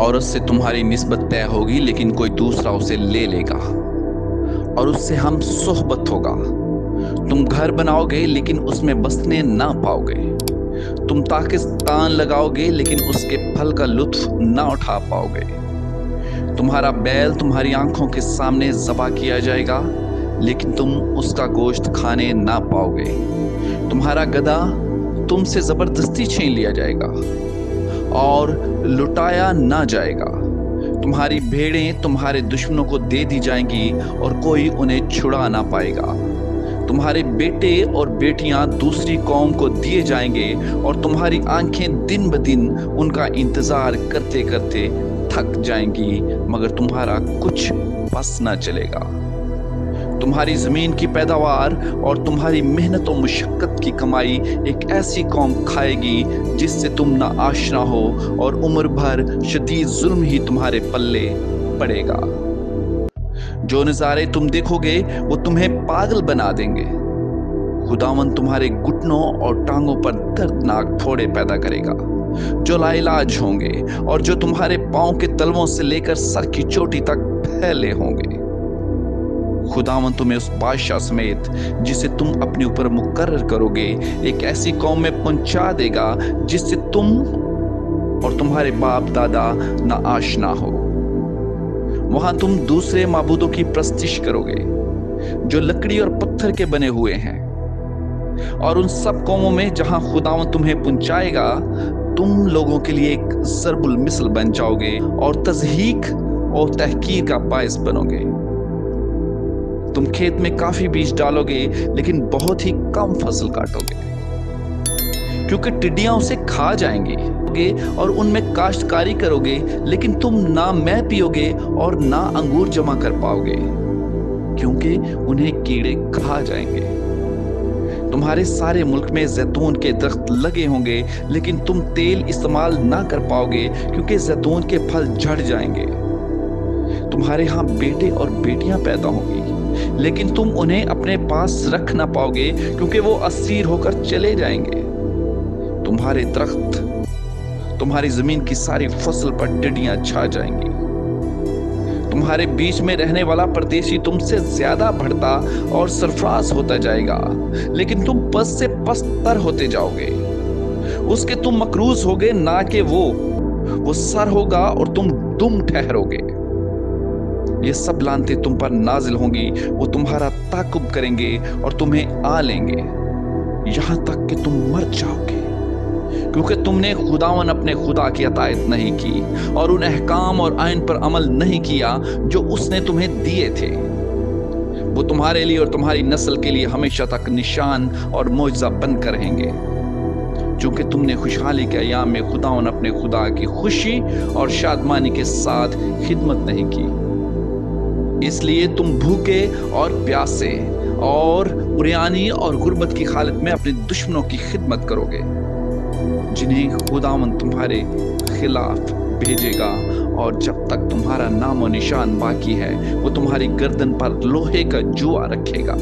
औरत से तुम्हारी निस्बत तय होगी, लेकिन कोई दूसरा उसे ले लेगा। और उससे हम सोहबत होगा। तुम घर बनाओगे, लेकिन उसमें बसने ना पाओगे। तुम पाकिस्तान लगाओगे, लेकिन उसके फल का लुत्फ ना उठा पाओगे। तुम्हारा बैल तुम्हारी आँखों के सामने जबा किया जाएगा, लेकिन तुम उसका गोश्त खाने ना पाओगे। तुम्हारा गधा तुमसे ज़बरदस्ती छीन लिया जाएगा। और लुटाया ना जाएगा। तुम्हारी भेड़ें तुम्हारे दुश्मनों को दे दी जाएँगी और कोई उन्हें छुड़ा ना पाएगा। तुम्हारे बेटे और बेटियाँ दूसरी कौम को दिए जाएँगे और तुम्हारी आँखें दिन ब दिन उनका इंतज़ार करते करते थक जाएँगी, मगर तुम्हारा कुछ बस ना चलेगा। तुम्हारी ज़मीन की पैदावार और तुम्हारी मेहनत और मुशक्कत की कमाई एक ऐसी कौम खाएगी, जिससे तुम ना आशना हो और उम्र भर शदीद जुल्म ही तुम्हारे पल्ले पड़ेगा। जो नज़ारे तुम देखोगे, वो तुम्हें पागल बना देंगे। खुदावन तुम्हारे घुटनों और टांगों पर दर्दनाक फोड़े पैदा करेगा। जो लाइलाज होंगे और जो तुम्हारे पाँव के तलवों से लेकर सर की चोटी तक फैले होंगे। खुदावन तुम्हें उस बादशाह समेत, जिसे तुम अपने ऊपर मुकर्र करोगे, एक ऐसी कौम में पहुँचा देगा, जिससे तुम और तुम्हारे बाप दादा ना आशना हो। वहाँ तुम दूसरे माबूदों की प्रस्तिश करोगे, जो लकड़ी और पत्थर के बने हुए हैं। और उन सब कौमों में जहाँ खुदावन तुम्हें पहुंचाएगा, तुम लोगों के लिए एक जरबुल मिसल बन जाओगे और तजहीक और तहकीर का बायस बनोगे। तुम खेत में काफ़ी बीज डालोगे, लेकिन बहुत ही कम फ़सल काटोगे। क्योंकि टिड्डियाँ उसे खा जाएँगी, और उनमें काश्तकारी करोगे, लेकिन तुम ना मैं पियोगे और ना अंगूर जमा कर पाओगे, क्योंकि उन्हें कीड़े खा जाएँगे। तुम्हारे सारे मुल्क में जैतून के दरख्त लगे होंगे, लेकिन तुम तेल इस्तेमाल ना कर पाओगे, क्योंकि जैतून के फल झड़ जाएँगे। तुम्हारे यहाँ बेटे और बेटियाँ पैदा होंगी। लेकिन तुम उन्हें अपने पास रख ना पाओगे, क्योंकि वो असीर होकर चले जाएँगे। तुम्हारे दरख्त, तुम्हारी ज़मीन की सारी फ़सल पर टिड्डियाँ छा जाएँगी। तुम्हारे बीच में रहने वाला परदेशी तुमसे ज़्यादा बढ़ता और सरफराज होता जाएगा, लेकिन तुम पस से पस्तर होते जाओगे। उसके तुम मकरूज होगे, ना कि वो। वो सर होगा और तुम दुम ठहरोगे। ये सब लानते तुम पर नाजिल होंगी। वो तुम्हारा ताकुब करेंगे और तुम्हें आ लेंगे। यहाँ तक कि तुम मर जाओगे। क्योंकि तुमने खुदावन अपने खुदा की अतायत नहीं की और उन अहकाम और आयन पर अमल नहीं किया जो उसने तुम्हें दिए थे। वो तुम्हारे लिए और तुम्हारी नस्ल के लिए हमेशा तक निशान और मुआवजा बनकर रहेंगे। चूँकि तुमने खुशहाली के अयाम में खुदावन अपने खुदा की खुशी और शादमानी के साथ खिदमत नहीं की। इसलिए तुम भूखे और प्यासे और उरियानी और गुर्बत की हालत में अपने दुश्मनों की खिदमत करोगे, जिन्हें खुदावन तुम्हारे खिलाफ भेजेगा। और जब तक तुम्हारा नामो निशान बाकी है, वो तुम्हारी गर्दन पर लोहे का जुआ रखेगा।